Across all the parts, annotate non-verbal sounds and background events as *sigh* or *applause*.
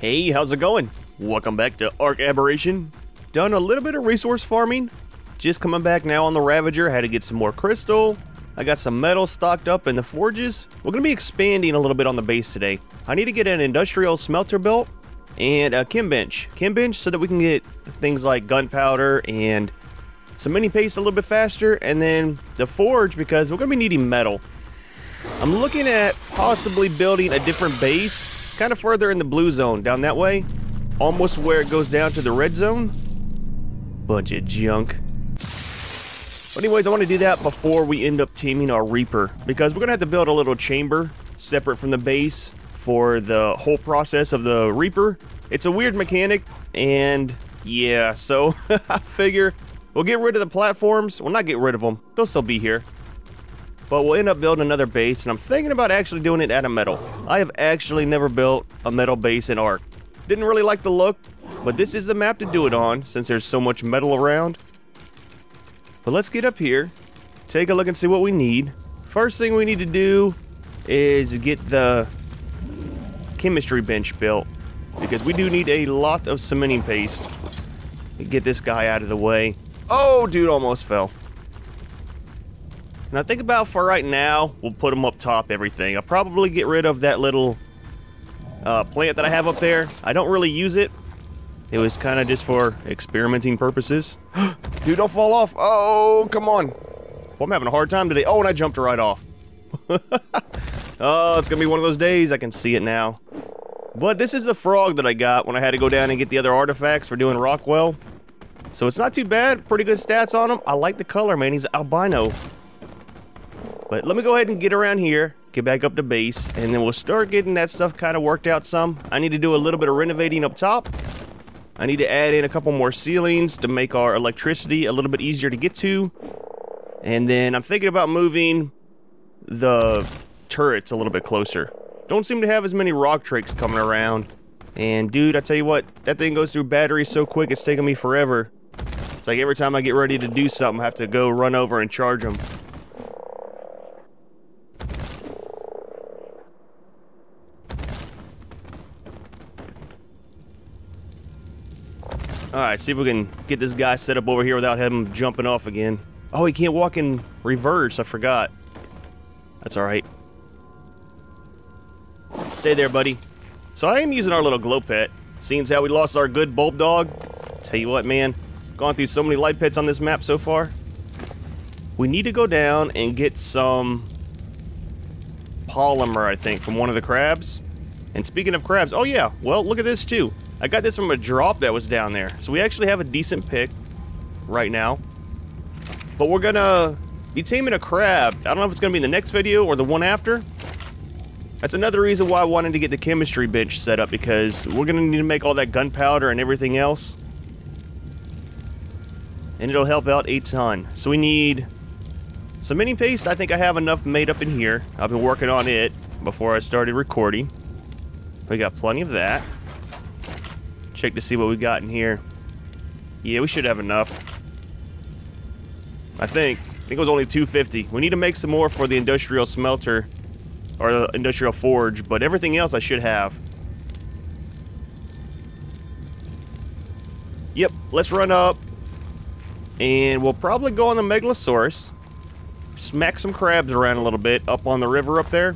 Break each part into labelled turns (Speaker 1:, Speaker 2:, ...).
Speaker 1: Hey, how's it going? Welcome back to Ark Aberration. Done a little bit of resource farming. Just coming back now on the Ravager. Had to get some more crystal. I got some metal stocked up in the forges. We're going to be expanding a little bit on the base today. I need to get an industrial smelter built and a chem bench. Chem bench so that we can get things like gunpowder and some mini paste a little bit faster. And then the forge because we're going to be needing metal. I'm looking at possibly building a different base kind of further in the blue zone down that way. Almost where it goes down to the red zone. Bunch of junk. But anyways, I want to do that before we end up teaming our Reaper. Because we're going to have to build a little chamber separate from the base for the whole process of the Reaper. It's a weird mechanic, and yeah, so *laughs* I figure we'll get rid of the platforms. Well, not get rid of them. They'll still be here. But we'll end up building another base, and I'm thinking about actually doing it out of metal. I have actually never built a metal base in Ark. Didn't really like the look, but this is the map to do it on, since there's so much metal around. But let's get up here, take a look and see what we need. First thing we need to do is get the chemistry bench built, because we do need a lot of cementing paste. Get this guy out of the way. Oh, dude almost fell. And I think about for right now, we'll put them up top everything. I'll probably get rid of that little uh, plant that I have up there. I don't really use it. It was kind of just for experimenting purposes. *gasps* Dude, don't fall off. Oh, come on. Well, I'm having a hard time today. Oh, and I jumped right off. *laughs* oh, it's going to be one of those days. I can see it now. But this is the frog that I got when I had to go down and get the other artifacts for doing Rockwell. So it's not too bad. Pretty good stats on him. I like the color, man. He's albino. But let me go ahead and get around here, get back up to base, and then we'll start getting that stuff kind of worked out some. I need to do a little bit of renovating up top. I need to add in a couple more ceilings to make our electricity a little bit easier to get to. And then I'm thinking about moving the turrets a little bit closer. Don't seem to have as many Rock Drakes coming around. And dude, I tell you what, that thing goes through batteries so quick, it's taking me forever. It's like every time I get ready to do something, I have to go run over and charge them. Alright, see if we can get this guy set up over here without him jumping off again. Oh, he can't walk in reverse. I forgot. That's alright. Stay there, buddy. So I am using our little glow pet. Seeing how we lost our good Bulbdog. Tell you what, man. Gone through so many light pets on this map so far. We need to go down and get some polymer, I think, from one of the crabs. And speaking of crabs, oh yeah, well, look at this too. I got this from a drop that was down there. So we actually have a decent pick right now. But we're gonna be taming a crab. I don't know if it's gonna be in the next video or the one after. That's another reason why I wanted to get the chemistry bench set up because we're gonna need to make all that gunpowder and everything else. And it'll help out a ton. So we need some mini paste. I think I have enough made up in here. I've been working on it before I started recording. We got plenty of that. Check to see what we got in here. Yeah, we should have enough. I think. I think it was only 250. We need to make some more for the industrial smelter or the industrial forge, but everything else I should have. Yep, let's run up. And we'll probably go on the Megalosaurus. Smack some crabs around a little bit up on the river up there.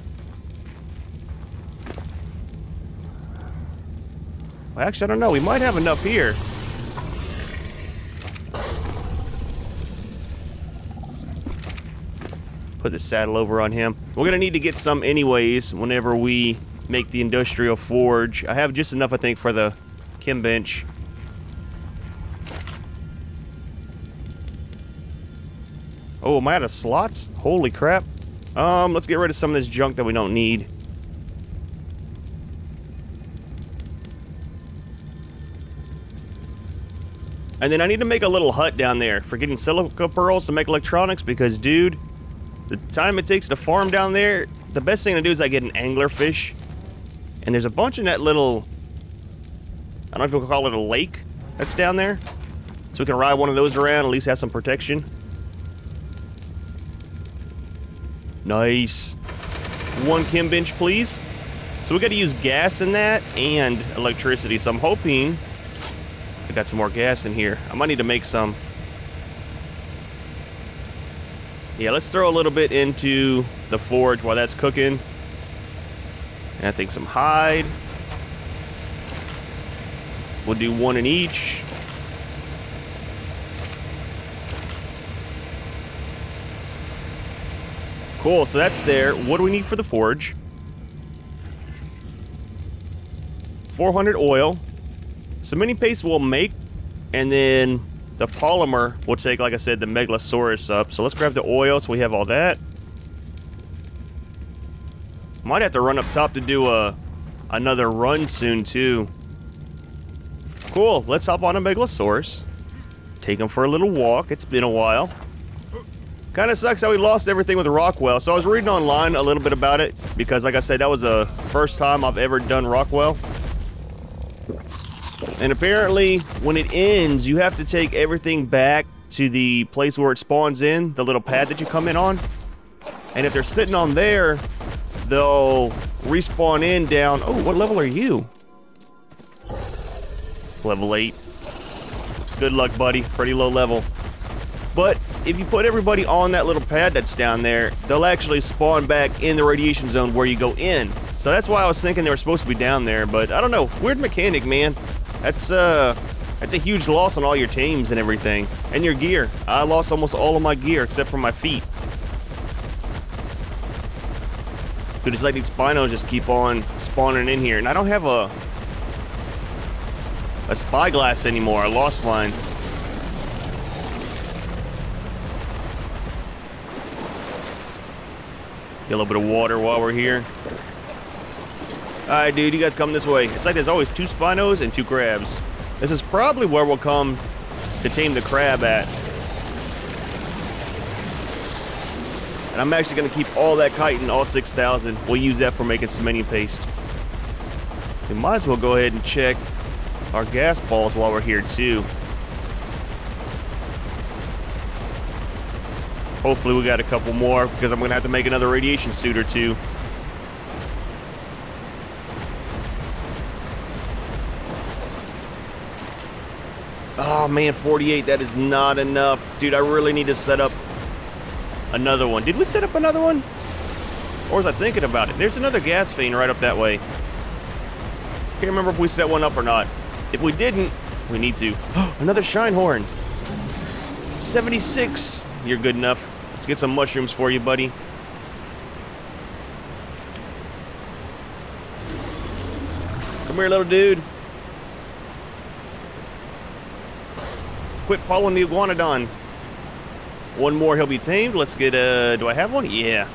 Speaker 1: Well, actually, I don't know. We might have enough here. Put the saddle over on him. We're going to need to get some anyways whenever we make the industrial forge. I have just enough, I think, for the chem bench. Oh, am I out of slots? Holy crap. Um, let's get rid of some of this junk that we don't need. And then I need to make a little hut down there for getting silica pearls to make electronics because, dude, the time it takes to farm down there, the best thing to do is I get an anglerfish. And there's a bunch in that little, I don't know if you'll call it a lake that's down there. So we can ride one of those around, at least have some protection. Nice. One chem bench, please. So we got to use gas in that and electricity. So I'm hoping I got some more gas in here. I might need to make some. Yeah, let's throw a little bit into the forge while that's cooking. And I think some hide. We'll do one in each. Cool, so that's there. What do we need for the forge? 400 oil. Cementing paste we'll make, and then the polymer will take, like I said, the Megalosaurus up. So let's grab the oil so we have all that. Might have to run up top to do a another run soon, too. Cool, let's hop on a Megalosaurus. Take him for a little walk. It's been a while. Kind of sucks how we lost everything with Rockwell. So I was reading online a little bit about it because, like I said, that was the first time I've ever done Rockwell. And apparently, when it ends, you have to take everything back to the place where it spawns in, the little pad that you come in on. And if they're sitting on there, they'll respawn in down... Oh, what level are you? Level 8. Good luck, buddy. Pretty low level. But if you put everybody on that little pad that's down there, they'll actually spawn back in the radiation zone where you go in. So that's why I was thinking they were supposed to be down there, but I don't know. Weird mechanic, man. That's uh that's a huge loss on all your teams and everything. And your gear. I lost almost all of my gear except for my feet. Dude, it's like these Spinos just keep on spawning in here. And I don't have a a spyglass anymore. I lost mine. Get a little bit of water while we're here. Alright, dude, you guys come this way. It's like there's always two Spinos and two crabs. This is probably where we'll come to tame the crab at. And I'm actually going to keep all that chitin, all 6,000. We'll use that for making cementing paste. We might as well go ahead and check our gas balls while we're here, too. Hopefully we got a couple more because I'm going to have to make another radiation suit or two. Oh man, 48, that is not enough. Dude, I really need to set up another one. Did we set up another one? Or was I thinking about it? There's another gas vein right up that way. Can't remember if we set one up or not. If we didn't, we need to. *gasps* another Shinehorn. 76. You're good enough. Let's get some mushrooms for you, buddy. Come here, little dude. Quit following the iguanodon. One more, he'll be tamed. Let's get, uh, do I have one? Yeah.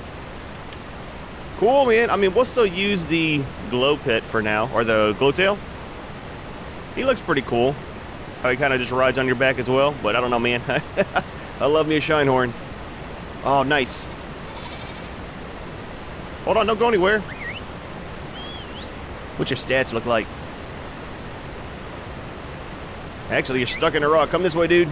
Speaker 1: Cool, man. I mean, we'll still use the glow pit for now, or the Glowtail. He looks pretty cool. How he kind of just rides on your back as well, but I don't know, man. *laughs* I love me a Shinehorn. Oh, nice. Hold on, don't go anywhere. What's your stats look like? Actually, you're stuck in a rock. Come this way, dude.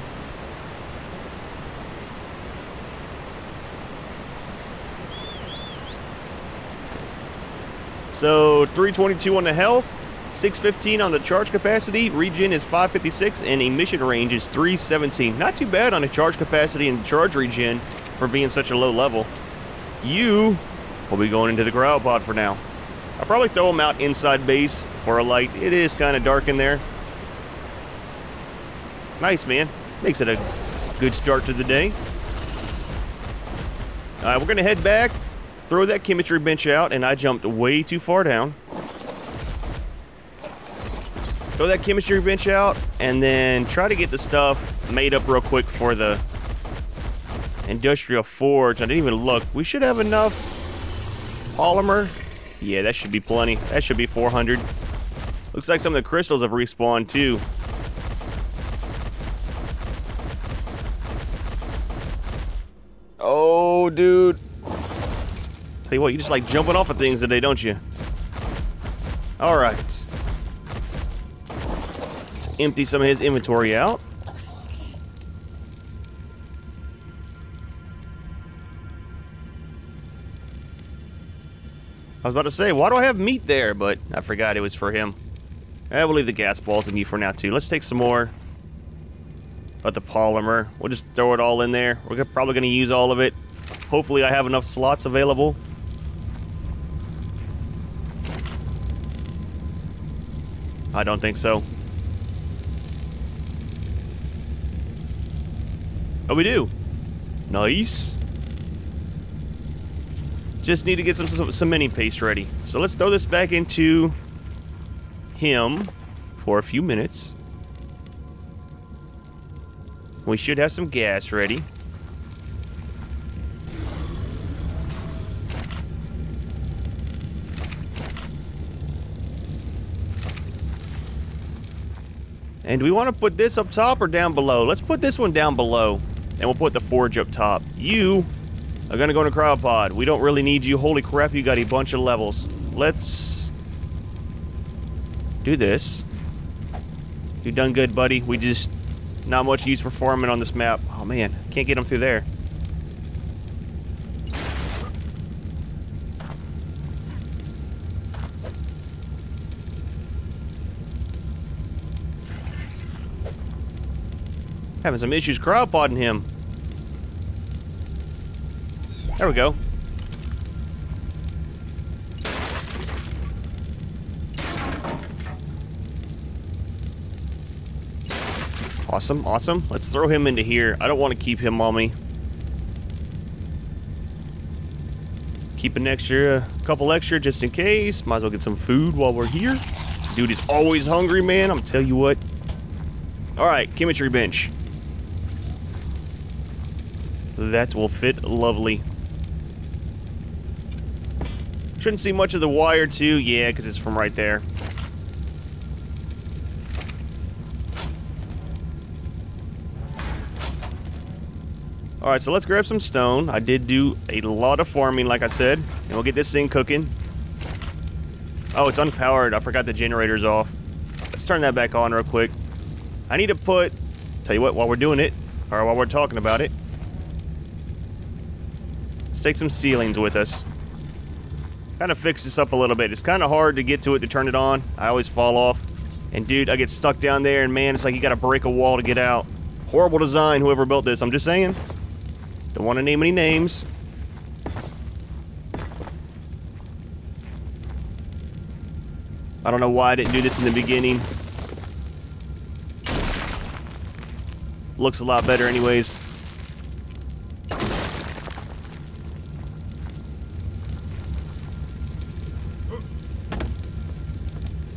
Speaker 1: So, 322 on the health, 615 on the charge capacity, regen is 556, and emission range is 317. Not too bad on the charge capacity and charge regen for being such a low level. You will be going into the cryopod for now. I'll probably throw them out inside base for a light. It is kind of dark in there. Nice, man. Makes it a good start to the day. All right, we're going to head back, throw that chemistry bench out, and I jumped way too far down. Throw that chemistry bench out, and then try to get the stuff made up real quick for the Industrial forge. I didn't even look. We should have enough polymer. Yeah, that should be plenty. That should be 400. Looks like some of the crystals have respawned too. Dude. Tell you what, you just like jumping off of things today, don't you? All right. Let's empty some of his inventory out. I was about to say, why do I have meat there? But I forgot it was for him. Eh, I will leave the gas balls in you for now, too. Let's take some more. But the polymer. We'll just throw it all in there. We're probably going to use all of it. Hopefully I have enough slots available. I don't think so. Oh, we do. Nice. Just need to get some, some cementing paste ready. So let's throw this back into him for a few minutes. We should have some gas ready. And do we want to put this up top or down below? Let's put this one down below. And we'll put the forge up top. You are going to go in a cryopod. We don't really need you. Holy crap, you got a bunch of levels. Let's do this. You done good, buddy. We just... Not much use for farming on this map. Oh, man. Can't get them through there. Having some issues cryopoding him. There we go. Awesome, awesome. Let's throw him into here. I don't want to keep him on me. Keep an extra, a couple extra just in case. Might as well get some food while we're here. Dude is always hungry, man. I'm tell you what. All right, chemistry bench. That will fit lovely. Shouldn't see much of the wire too. Yeah, because it's from right there. Alright, so let's grab some stone. I did do a lot of farming, like I said. And we'll get this thing cooking. Oh, it's unpowered. I forgot the generator's off. Let's turn that back on real quick. I need to put... Tell you what, while we're doing it, or while we're talking about it, take some ceilings with us. Kind of fix this up a little bit. It's kind of hard to get to it to turn it on. I always fall off. And dude, I get stuck down there, and man, it's like you gotta break a wall to get out. Horrible design, whoever built this, I'm just saying. Don't want to name any names. I don't know why I didn't do this in the beginning. Looks a lot better anyways.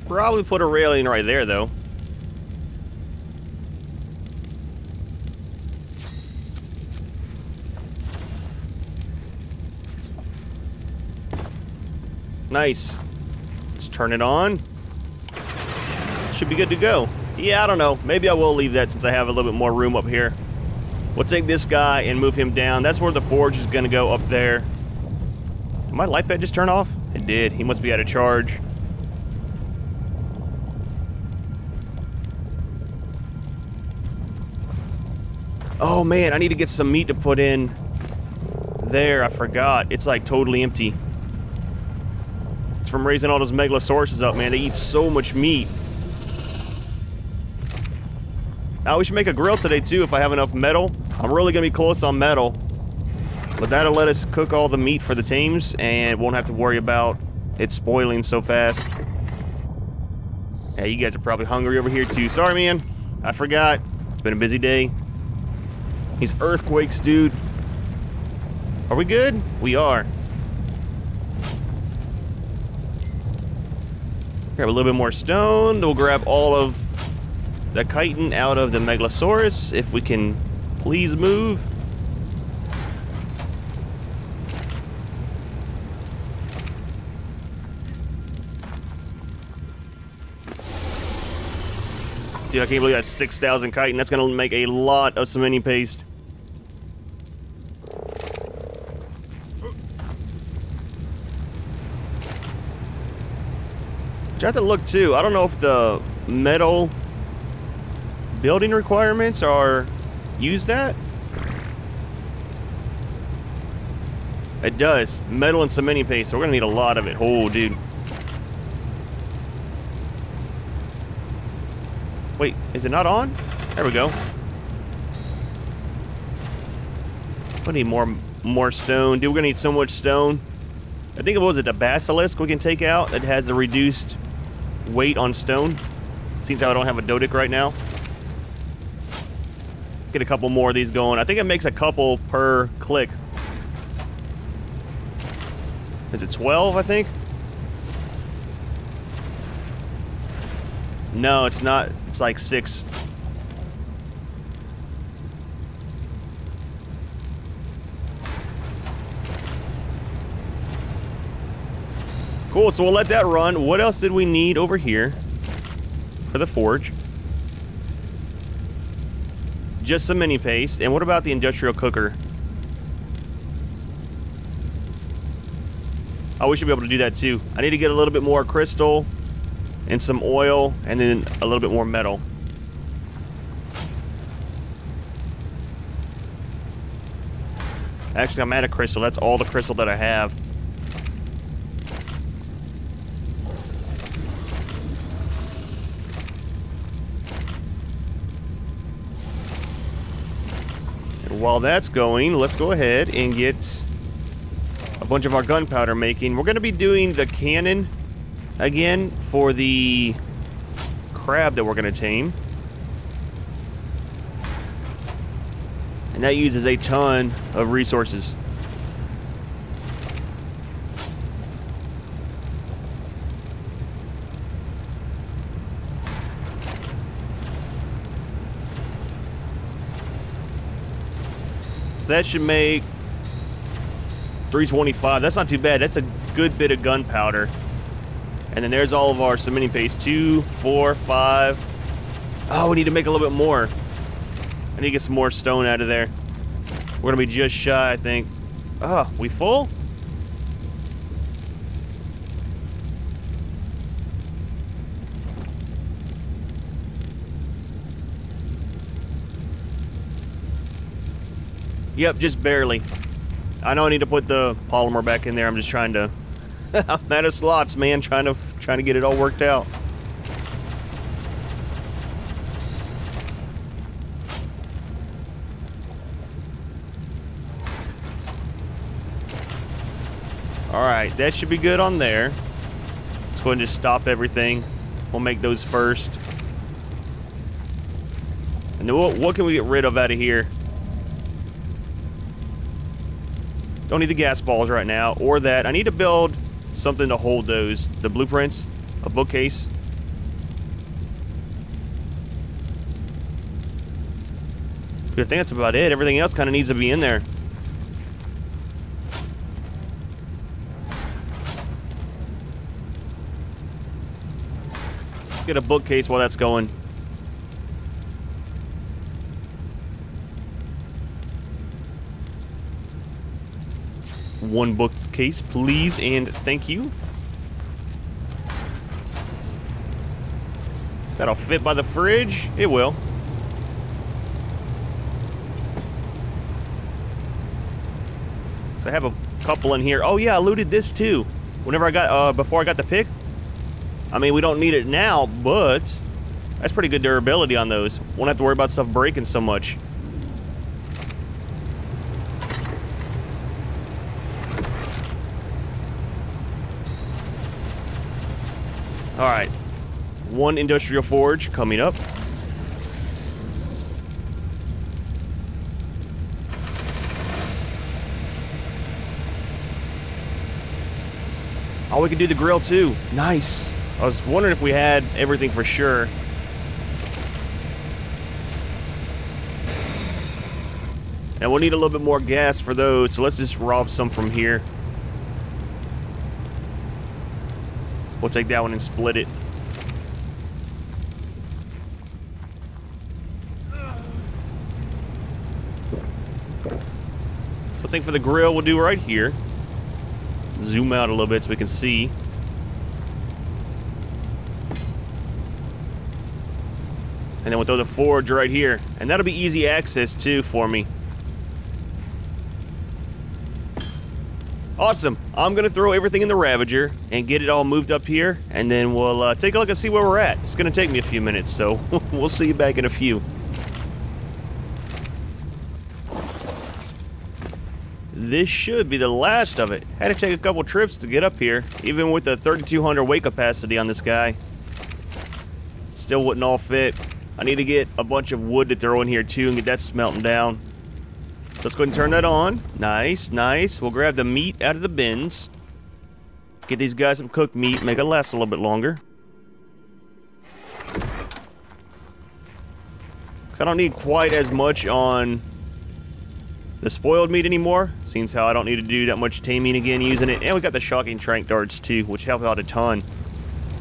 Speaker 1: Probably put a railing right there, though. Nice. Let's turn it on. Should be good to go. Yeah, I don't know. Maybe I will leave that since I have a little bit more room up here. We'll take this guy and move him down. That's where the forge is going to go up there. Did my light pad just turn off? It did. He must be out of charge. Oh man, I need to get some meat to put in there. I forgot. It's like totally empty. It's from raising all those megalosauruses up, man. They eat so much meat. Now, we should make a grill today, too, if I have enough metal. I'm really to be close on metal. But that'll let us cook all the meat for the teams, and won't have to worry about it spoiling so fast. Yeah, you guys are probably hungry over here, too. Sorry, man. I forgot. It's been a busy day. These earthquakes, dude. Are we good? We are. Grab a little bit more stone. We'll grab all of the chitin out of the Megalosaurus, if we can please move. Dude, I can't believe that's 6,000 chitin. That's going to make a lot of cementing paste. I have to look too. I don't know if the metal building requirements are use that. It does. Metal and cementing paste, so we're gonna need a lot of it. Oh, dude. Wait, is it not on? There we go. We need more more stone. Dude, we're gonna need so much stone. I think it was it the basilisk we can take out that has a reduced weight on stone. Seems how I don't have a Doedic right now. Get a couple more of these going. I think it makes a couple per click. Is it 12, I think? No, it's not. It's like six. Cool, so we'll let that run. What else did we need over here for the forge? Just some mini paste. And what about the industrial cooker? Oh, we should be able to do that too. I need to get a little bit more crystal and some oil and then a little bit more metal. Actually, I'm out of crystal. That's all the crystal that I have. While that's going, let's go ahead and get a bunch of our gunpowder making. We're going to be doing the cannon again for the crab that we're going to tame. And that uses a ton of resources. That should make 325. That's not too bad. That's a good bit of gunpowder. And then there's all of our cementing paste. Two, four, five. Oh, we need to make a little bit more. I need to get some more stone out of there. We're going to be just shy, I think. Oh, we full? Yep, just barely. I know I need to put the polymer back in there. I'm just trying to... *laughs* I'm out of slots, man. Trying to trying to get it all worked out. Alright, that should be good on there. Let's go and just stop everything. We'll make those first. And then what, what can we get rid of out of here? Don't need the gas balls right now, or that. I need to build something to hold those. The blueprints, a bookcase. I think that's about it. Everything else kind of needs to be in there. Let's get a bookcase while that's going. One bookcase, please, and thank you. That'll fit by the fridge? It will. So I have a couple in here. Oh yeah, I looted this too. Whenever I got, uh, before I got the pick. I mean, we don't need it now, but that's pretty good durability on those. Won't have to worry about stuff breaking so much. Alright. One industrial forge coming up. Oh, we can do the grill too. Nice. I was wondering if we had everything for sure. And we'll need a little bit more gas for those, so let's just rob some from here. We'll take that one and split it. So I think for the grill, we'll do right here. Zoom out a little bit so we can see. And then we'll throw the forge right here. And that'll be easy access too for me. Awesome. I'm going to throw everything in the Ravager and get it all moved up here, and then we'll uh, take a look and see where we're at. It's going to take me a few minutes, so *laughs* we'll see you back in a few. This should be the last of it. Had to take a couple trips to get up here, even with the 3200 weight capacity on this guy. Still wouldn't all fit. I need to get a bunch of wood to throw in here too and get that smelting down. So let's go ahead and turn that on. Nice, nice. We'll grab the meat out of the bins. Get these guys some cooked meat, make it last a little bit longer. I don't need quite as much on the spoiled meat anymore, seems how I don't need to do that much taming again using it. And we got the shocking trank darts too, which help out a ton.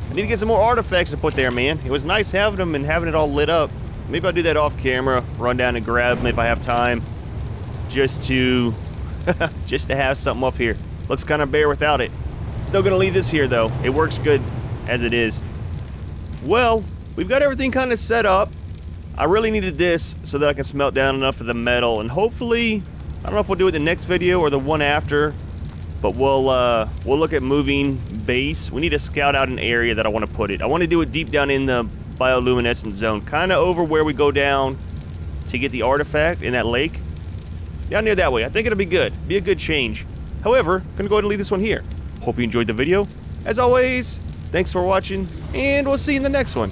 Speaker 1: I need to get some more artifacts to put there, man. It was nice having them and having it all lit up. Maybe I'll do that off camera, run down and grab them if I have time just to *laughs* just to have something up here. Looks kind of bare without it. Still gonna leave this here though. It works good as it is. Well, we've got everything kind of set up. I really needed this so that I can smelt down enough of the metal and hopefully, I don't know if we'll do it the next video or the one after, but we'll uh, we'll look at moving base. We need to scout out an area that I want to put it. I want to do it deep down in the bioluminescent zone, kind of over where we go down to get the artifact in that lake down near that way. I think it'll be good. Be a good change. However, I'm gonna go ahead and leave this one here. Hope you enjoyed the video. As always, thanks for watching, and we'll see you in the next one.